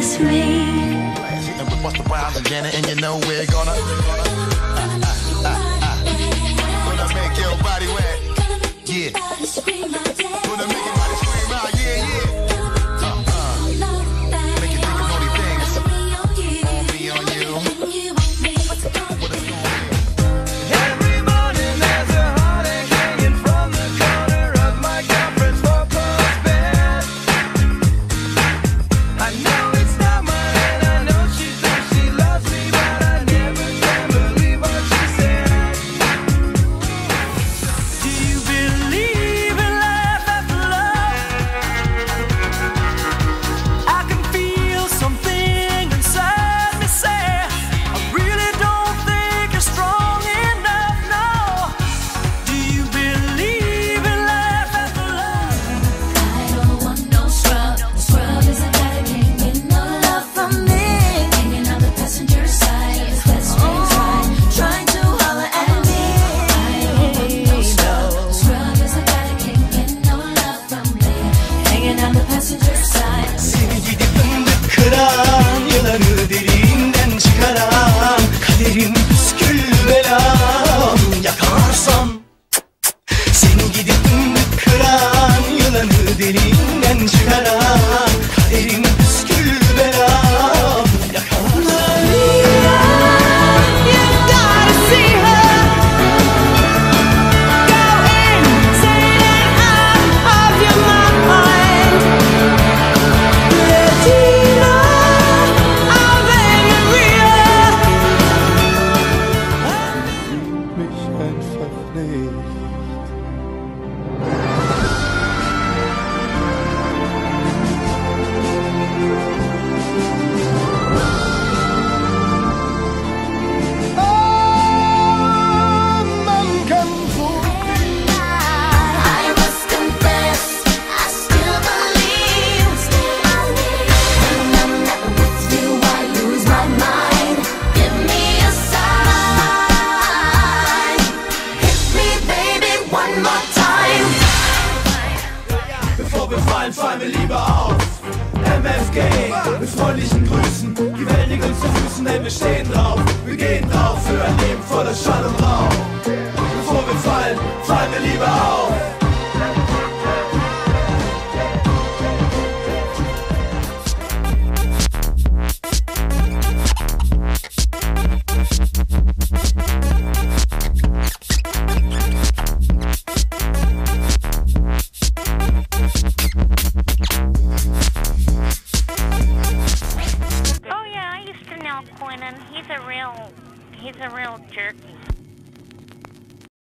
kiss the rhymes again, and you know we're gonna. Gonna make your body wet. Yeah. Seni gidip fındık kıran Yılanı derinden çıkaran Kaderim püskül belam Yakarsam Seni gidip fındık kıran Yılanı derinden çıkaran wir fallen, fallen wir lieber auf. MFG mit freundlichen Grüßen. Die Welt liegt uns zu Füßen, denn wir stehen drauf. Wir gehen drauf für ein Leben voller Schall und Rauch. Bevor wir fallen, fallen wir lieber auf. He's a real jerky.